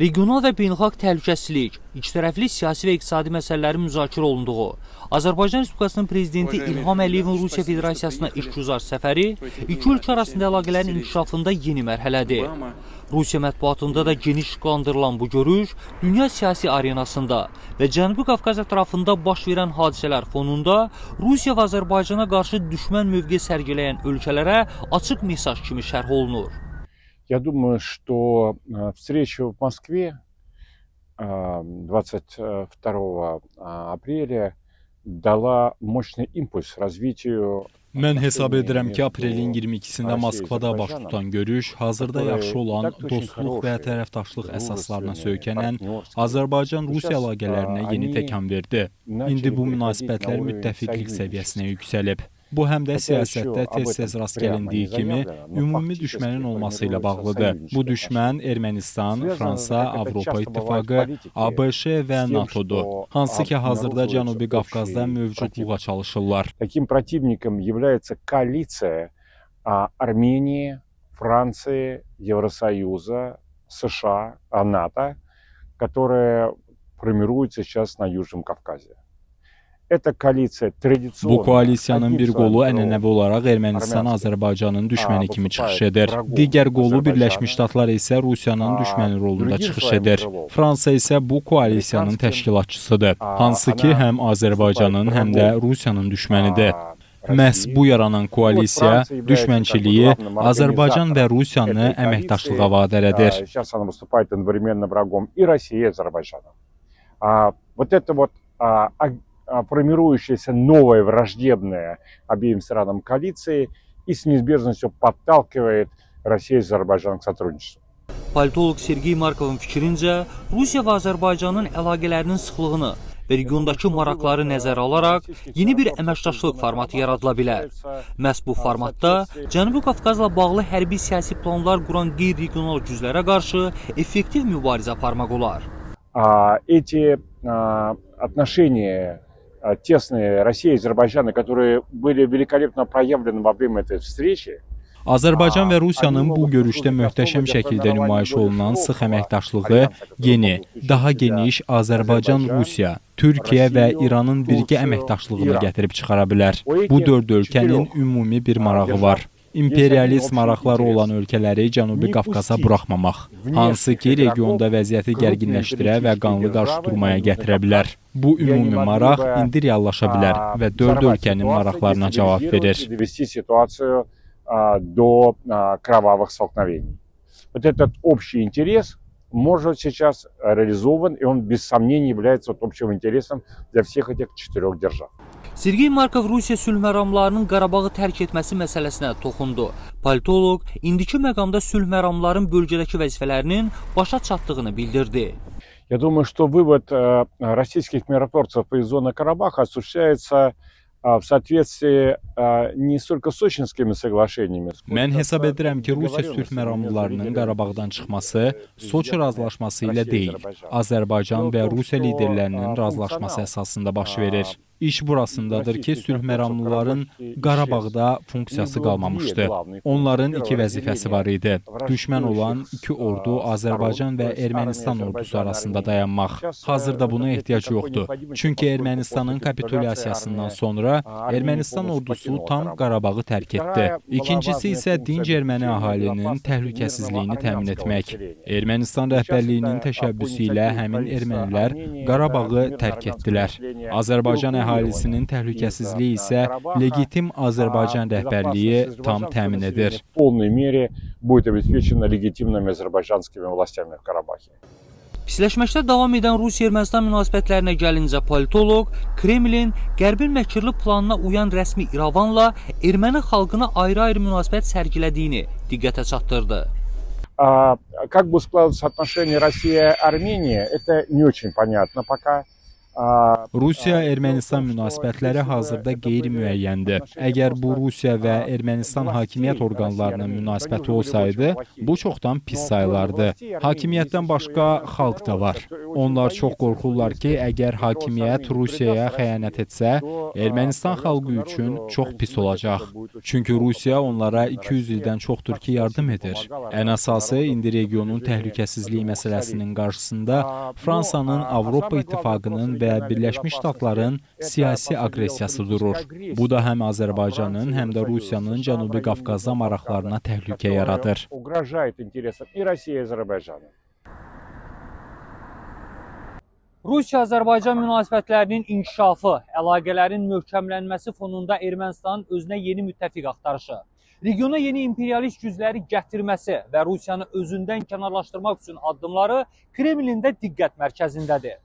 Regional və beynəlxalq təhlükəsizlik, ikitərəfli siyasi və iqtisadi məsələlərin müzakirə olunduğu, Azərbaycan Respublikasının prezidenti İlham Əliyevin Rusiya Federasiyasına işgüzar səfəri iki ölkə arasında əlaqələrin inkişafında yeni mərhələdir. Rusiya mətbuatında da geniş qandırılan bu görüş dünya siyasi arenasında və Cənubi Qafqaz ətrafında baş verən hadisələr fonunda Rusiya və Azərbaycana qarşı düşmən mövqe sərgiləyən ölkələrə açıq mesaj kimi şərh olunur. Я думаю, что встреча в Москве 22 апреля дала мощный импульс развитию Mən hesab edirəm ki, aprelin 22-sində Moskvada baş tutan görüş hazırda yaxşı olan dostluq və tərəfdaşlıq əsaslarına söykənən Azərbaycan-Rusiya əlaqələrinə yeni təkan verdi. İndi bu münasibətlər müttəfiqlik səviyyəsinə yüksəlib. Bu həm də siyasətdə tez-tez rast gəlindiyi kimi ümumi düşmənin olması ilə bağlıdır. Bu düşmən Ermənistan, Fransa, Avropa İttifaqı, ABŞ və NATO-dur. Hansı ki, hazırda Cənubi Qafqazda mövcudluğa çalışırlar. Таким противником является коалиция Армении, Франции, Евросоюза, США, НАТО, которая формируется сейчас на Южном Кавказе. Bu koalisiyanın bir qolu ənənəvi olaraq Ermənistan Azərbaycanın düşməni kimi çıxış edir. Digər qolu Birləşmiş Ştatlar isə Rusiyanın düşməni rolunda çıxış edir. Fransa isə bu koalisiyanın təşkilatçısıdır, hansı ki, həm Azərbaycanın, həm də Rusiyanın düşmənidir. Məhz bu yaranan koalisiya düşmənçiliyi Azərbaycan və Rusiyanı əməkdaşlığa vadar edir. Вот это вот формирующаяся новая враждебная обеим странам коалиции и с неизбежностью подталкивает Россию и Azərbaycan к сотрудничеству. Politoloq Sergey Markovun fikrincə, Rusiya və Azərbaycanın əlaqələrinin sıxlığını və regiondakı maraqları nəzərə alaraq yeni bir əməkdaşlıq formatı yaradıla bilər. Məhz bu formatda Cənubi Qafqazla bağlı hərbi siyasi planlar quran qeyri-regional güclərə qarşı effektiv mübarizə aparmaq olar. Эти отношения тесные России и Азербайджана, которые были великолепно проявлены во время этой встречи, Azərbaycan və Rusiyanın bu görüşdə möhtəşəm şəkildə nümayiş olunan sıx əməkdaşlığı yeni, daha geniş Azərbaycan-Rusiya, Türkiyə və İranın birgə əməkdaşlığını gətirib çıxara bilər. Bu dörd ölkənin ümumi bir marağı var imperialist maraqları olan ölkələri Cənubi Qafqaza buraxmamaq, hansı ki, regionda vəziyyəti gərginləşdirə və qanlı qarşıdurmaya gətirə bilər. Bu ümumi maraq indi reallaşa bilər və dörd ölkənin maraqlarına cavab verir. до кровавых столкновений. Вот этот общий интерес может сейчас реализован, и он без сомнений является вот общим интересом для всех этих четырех держав. Sergey Markov Rusiya sülh məramlarının Qarabağı tərk etməsi məsələsinə toxundu. Politoloq indiki məqamda sülh məramların bölgədəki vəzifələrinin başa çatdığını bildirdi. Я думаю, что вывод российских миротворцев из зоны Карабаха осуществляется в соответствии не столько Сочинскими соглашениями. Mən hesab edirəm ki, Rusiya sülh məramlılarının Qarabağdan çıxması Soçi razılaşması ilə deyil, Azərbaycan və Rusiya liderlərinin razılaşması əsasında baş verir. İş burasındadır ki, sülh məramlıların Qarabağda funksiyası qalmamışdı. Onların iki vəzifəsi var idi. Düşmən olan iki ordu Azərbaycan və Ermənistan ordusu arasında dayanmaq. Hazırda buna ehtiyac yoxdur. Çünki Ermənistanın kapitulyasiyasından sonra Ermənistan ordusu tam Qarabağı tərk etdi. İkincisi isə dinc erməni əhalinin təhlükəsizliyini təmin etmək. Ermənistan rəhbərliyinin təşəbbüsü ilə həmin ermənilər Qarabağı tərk etdilər. Azərbaycan əhalisinin əhalisinin təhlükəsizliyi isə legitim Azərbaycan rəhbərliyi tam təmin edir. В полной мере будет обеспечено легитимными азербайджанскими властями в Карабахе. Pisləşməkdə davam edən Rusiya-Ermənistan münasibətlərinə gəlincə politoloq Kremlin Qərbin məkirli planına uyan rəsmi İrəvanla erməni xalqına ayrı-ayrı münasibət sərgilədiyini diqqətə çatdırdı. Как будут складываться отношения Россия-Армения, это не очень понятно пока. Rusiya-Ermənistan münasibətləri hazırda qeyri-müəyyəndir. Əgər bu Rusiya və Ermənistan hakimiyyət orqanlarının münasibəti olsaydı, bu çoxdan pis sayılardı. Hakimiyyətdən başqa xalq da var. Onlar çox qorxurlar ki, əgər hakimiyyət Rusiyaya xəyanət etsə, Ermənistan xalqı üçün çox pis olacaq. Çünki Rusiya onlara 200 ildən çoxdur ki, yardım edir. Ən əsası indi regionun təhlükəsizliyi məsələsinin qarşısında Fransanın, Avropa İttifaqının və Birləşmiş Ştatların siyasi aqressiyası durur. Bu da həm Azərbaycanın, həm də Rusiyanın Cənubi Qafqazda maraqlarına təhlükə yaradır. Rusiya-Azərbaycan münasibətlərinin inkişafı, əlaqələrin möhkəmlənməsi fonunda Ermənistanın özünə yeni müttəfiq axtarışı, regiona yeni imperialist gücləri gətirməsi və Rusiyanı özündən kənarlaşdırmaq üçün addımları Kremlində diqqət mərkəzindədir.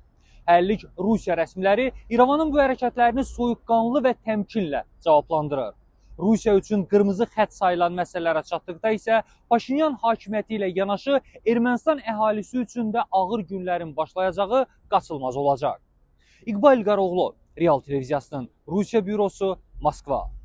Həllik Rusiya rəsmiləri İrəvanın bu hərəkətlərini soyuqqanlı və təmkinlə cavablandırır. Rusiya üçün qırmızı xətt sayılan məsələlərə çatdıqda isə Paşinyan hakimiyyəti ilə yanaşı Ermənistan əhalisi üçün də ağır günlərin başlayacağı qaçılmaz olacaq. İqbal İlqaroğlu, Real televiziyasının Rusiya bürosu, Moskva.